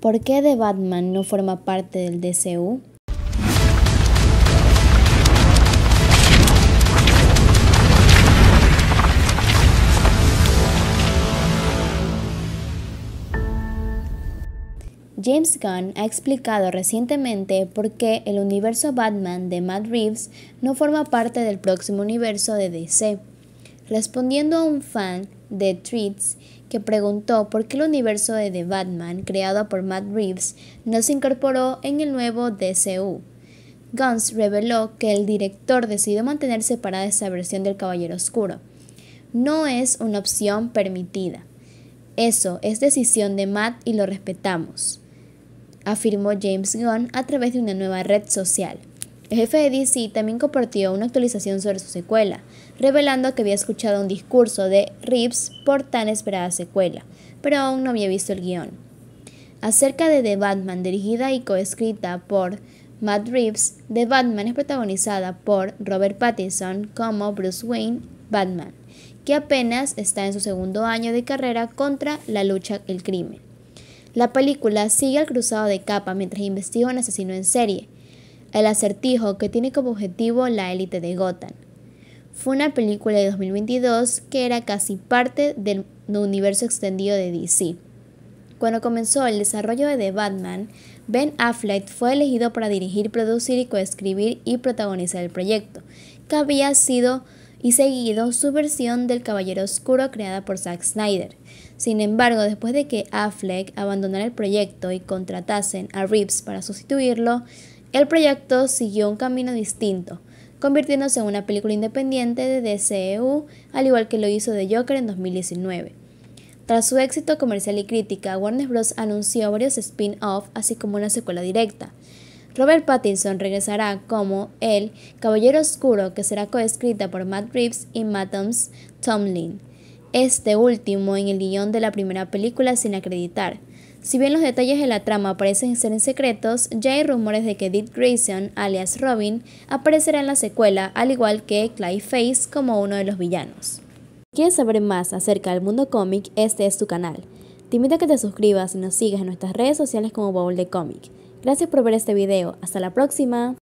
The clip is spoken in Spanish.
¿Por qué The Batman no forma parte del DCU? James Gunn ha explicado recientemente por qué el universo Batman de Matt Reeves no forma parte del próximo universo de DC. Respondiendo a un fan de Tweets que preguntó por qué el universo de The Batman creado por Matt Reeves no se incorporó en el nuevo DCU. Guns reveló que el director decidió mantener separada esa versión del Caballero Oscuro. No es una opción permitida. Eso es decisión de Matt y lo respetamos, afirmó James Gunn a través de una nueva red social. El jefe de DC también compartió una actualización sobre su secuela, revelando que había escuchado un discurso de Reeves por tan esperada secuela, pero aún no había visto el guion. Acerca de The Batman, dirigida y coescrita por Matt Reeves, The Batman es protagonizada por Robert Pattinson como Bruce Wayne Batman, que apenas está en su segundo año de carrera contra la lucha el crimen. La película sigue al cruzado de capa mientras investiga un asesino en serie, el acertijo que tiene como objetivo la élite de Gotham. Fue una película de 2022 que era casi parte del universo extendido de DC. Cuando comenzó el desarrollo de The Batman, Ben Affleck fue elegido para dirigir, producir y coescribir y protagonizar el proyecto, que había sido y seguido su versión del Caballero Oscuro creada por Zack Snyder. Sin embargo, después de que Affleck abandonara el proyecto y contratasen a Reeves para sustituirlo, el proyecto siguió un camino distinto, convirtiéndose en una película independiente de DCEU, al igual que lo hizo The Joker en 2019. Tras su éxito comercial y crítica, Warner Bros. anunció varios spin-off, así como una secuela directa. Robert Pattinson regresará como el Caballero Oscuro, que será coescrita por Matt Reeves y Mattams Tomlin. Este último en el guion de la primera película sin acreditar. Si bien los detalles de la trama parecen ser en secretos, ya hay rumores de que Dick Grayson, alias Robin, aparecerá en la secuela, al igual que Face como uno de los villanos. Si quieres saber más acerca del mundo cómic, este es tu canal. Te invito a que te suscribas y nos sigas en nuestras redes sociales como Bowl de Cómic. Gracias por ver este video. Hasta la próxima.